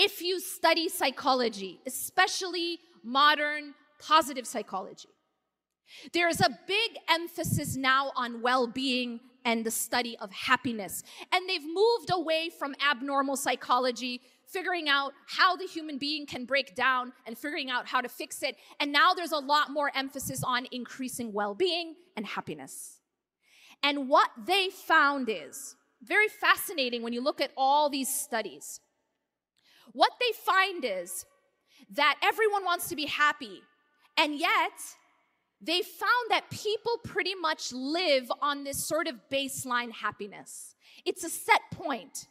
if you study psychology, especially modern positive psychology. There is a big emphasis now on well being and the study of happiness. And they've moved away from abnormal psychology, figuring out how the human being can break down and figuring out how to fix it. And now there's a lot more emphasis on increasing well being and happiness. And what they found is very fascinating when you look at all these studies. What they find is that everyone wants to be happy, and yet they found that people pretty much live on this sort of baseline happiness. It's a set point.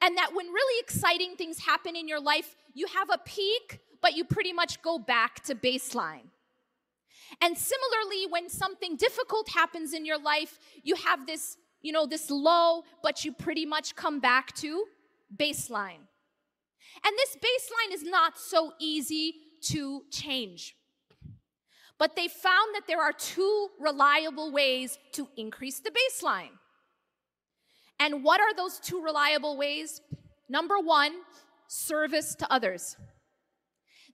And that when really exciting things happen in your life, you have a peak, but you pretty much go back to baseline. And similarly, when something difficult happens in your life, you have this, you know, this low, but you pretty much come back to baseline. And this baseline is not so easy to change. But they found that there are two reliable ways to increase the baseline. And what are those two reliable ways? Number one, service to others.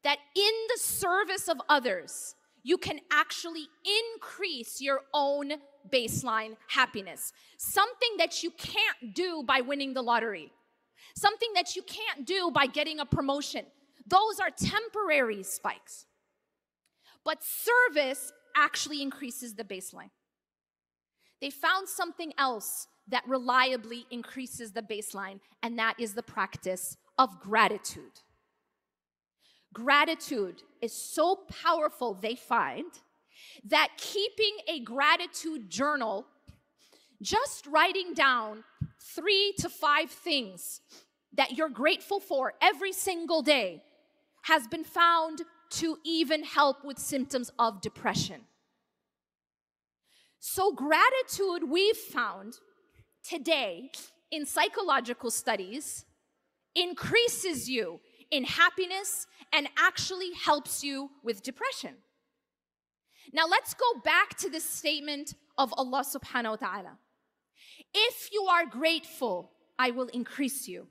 That in the service of others, you can actually increase your own baseline happiness. Something that you can't do by winning the lottery, something that you can't do by getting a promotion. Those are temporary spikes. But service actually increases the baseline. They found something else that reliably increases the baseline, and that is the practice of gratitude. Gratitude is so powerful, they find, that keeping a gratitude journal, just writing down three to five things that you're grateful for every single day, has been found to even help with symptoms of depression. So, gratitude, we've found today in psychological studies, increases you in happiness and actually helps you with depression. Now, let's go back to this statement of Allah subhanahu wa ta'ala. If you are grateful, I will increase you.